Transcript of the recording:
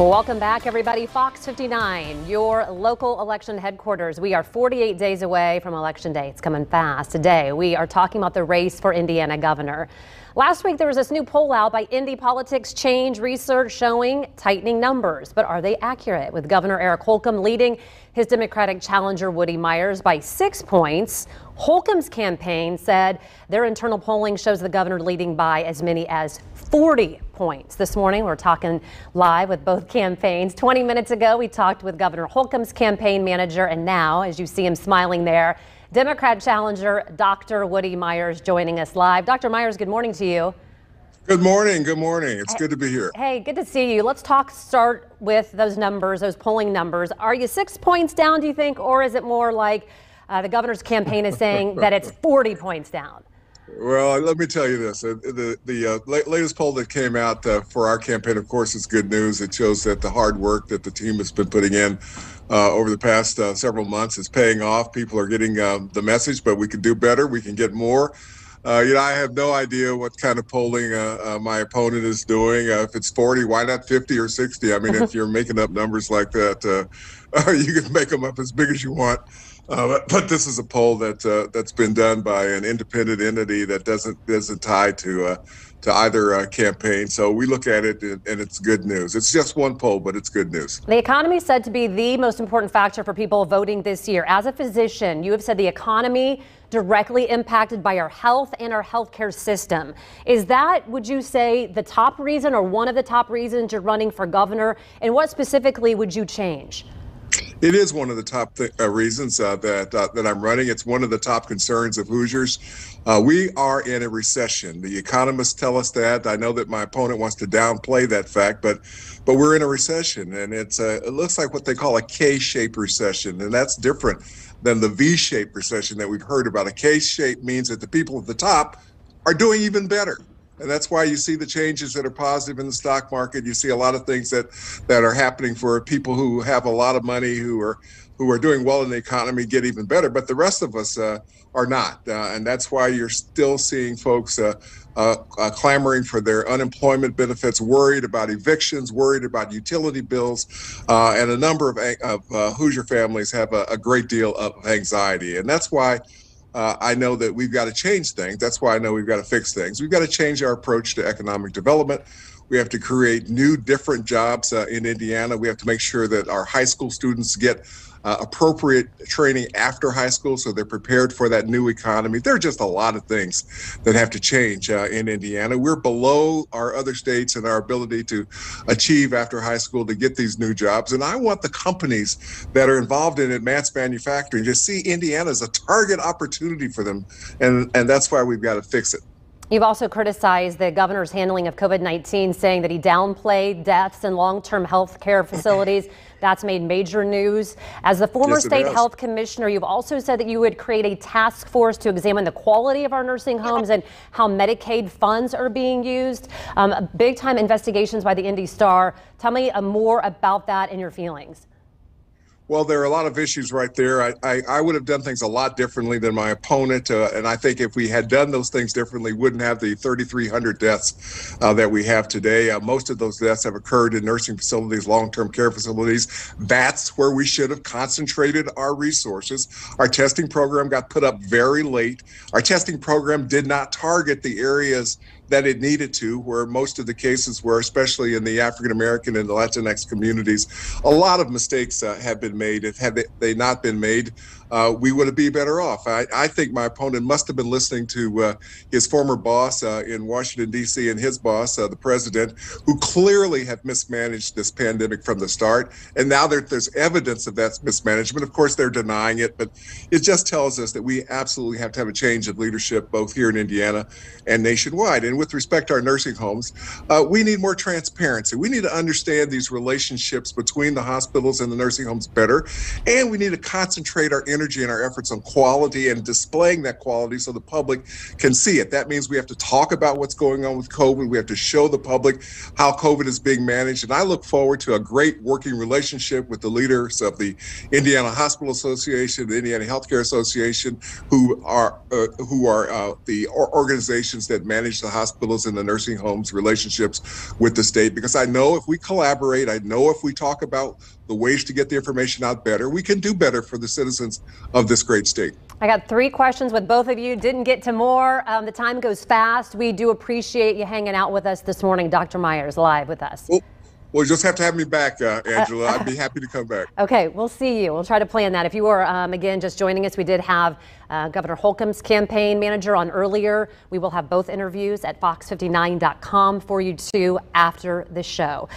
Welcome back, everybody. Fox 59, your local election headquarters. We are 48 days away from Election Day. It's coming fast. Today, we are talking about the race for Indiana governor. Last week, there was this new poll out by Indy Politics Change Research showing tightening numbers. But are they accurate? With Governor Eric Holcomb leading his Democratic challenger Woody Myers by six points. Holcomb's campaign said their internal polling shows the governor leading by as many as 40 points. This morning, we're talking live with both campaigns. 20 minutes ago, we talked with Governor Holcomb's campaign manager, and now, as you see him smiling there, Democrat challenger Dr. Woody Myers joining us live. Dr. Myers, good morning to you. Good morning. Good morning. It's good to be here. Hey, good to see you. Let's talk, start with those numbers, those polling numbers. Are you six points down, do you think, or is it more like uh, the governor's campaign is saying that it's 40 points down? Well, let me tell you this: uh, the the uh, latest poll that came out uh, for our campaign, of course, is good news. It shows that the hard work that the team has been putting in uh, over the past uh, several months is paying off. People are getting uh, the message, but we can do better. We can get more. you know, I have no idea what kind of polling my opponent is doing. if it's 40, why not 50 or 60? I mean, if you're making up numbers like that, you can make them up as big as you want. Uh, but, but, this is a poll that uh, that's been done by an independent entity that doesn't isn't tied to uh, to either uh, campaign. So we look at it and, and, it's good news. It's just one poll, but it's good news. The economy is said to be the most important factor for people voting this year. As a physician, you have said the economy directly impacted by our health and our healthcare system. Is that, would you say, the top reason or one of the top reasons you're running for governor? And what specifically would you change? It is one of the top th- uh, reasons uh, that uh, that I'm running. It's one of the top concerns of Hoosiers. Uh, we are in a recession. The economists tell us that. I know that my opponent wants to downplay that fact, but but we're in a recession, and it's it looks like what they call a K-shaped recession, and that's different than the V-shaped recession that we've heard about. A K-shape means that the people at the top are doing even better and that's why you see the changes that are positive in the stock market. You see a lot of things that that are happening for people who have a lot of money, who are who are doing well in the economy, get even better. But the rest of us uh, are not, uh, and that's why you're still seeing folks. Uh, uh, uh clamoring for their unemployment benefits, worried about evictions, worried about utility bills, uh, and a number of, of Hoosier families have a, a great deal of anxiety. And that's why uh, I know that we've got to change things. That's why I know we've got to fix things. We've got to change our approach to economic development. We have to create new, different jobs uh, in Indiana. We have to make sure that our high school students get uh, appropriate training after high school so they're prepared for that new economy. There are just a lot of things that have to change uh, in Indiana. We're below our other states in our ability to achieve after high school to get these new jobs. And I want the companies that are involved in advanced manufacturing to see Indiana as a target opportunity for them. And, and that's why we've got to fix it. You've also criticized the governor's handling of COVID 19, saying that he downplayed deaths in long term health care facilities. That's made major news. As the former yes, state health commissioner, you've also said that you would create a task force to examine the quality of our nursing homes and how Medicaid funds are being used. Um, big time investigations by the Indy Star. Tell me uh, more about that and your feelings. Well, there are a lot of issues right there. I, I, I would have done things a lot differently than my opponent. Uh, and I think if we had done those things differently, wouldn't have the 3,300 deaths uh, that we have today. Uh, most of those deaths have occurred in nursing facilities, long term care facilities. That's where we should have concentrated our resources. Our testing program got put up very late. Our testing program did not target the areas that it needed to, where most of the cases were, especially in the African American and the Latinx communities. A lot of mistakes uh, have been made. If had they not been made, uh, we would be better off. I, I, think my opponent must have been listening to uh, his former boss uh, in Washington, D.C., and his boss, uh, the president, who clearly have mismanaged this pandemic from the start. And now there, there's evidence of that mismanagement. Of course, they're denying it, but it just tells us that we absolutely have to have a change of leadership, both here in Indiana and nationwide. And with respect to our nursing homes, uh, we need more transparency. We need to understand these relationships between the hospitals and the nursing homes better, and we need to concentrate our energy energy and our efforts on quality and displaying that quality so the public can see it. That means we have to talk about what's going on with COVID. We have to show the public how COVID is being managed. And I look forward to a great working relationship with the leaders of the Indiana Hospital Association, the Indiana Healthcare Association, who are uh, who are uh, the organizations that manage the hospitals and the nursing homes relationships with the state. Because I know if we collaborate, I know if we talk about the ways to get the information out better, we can do better for the citizens of this great state. I got three questions with both of you. Didn't get to more. Um, the time goes fast. We do appreciate you hanging out with us this morning, Dr. Myers, live with us. Well, well, you just have to have me back, uh, Angela. I'd be happy to come back. Okay, we'll see you. We'll try to plan that. If you are, um, again, just joining us, we did have uh, Governor Holcomb's campaign manager on earlier. We will have both interviews at fox59.com for you too after the show.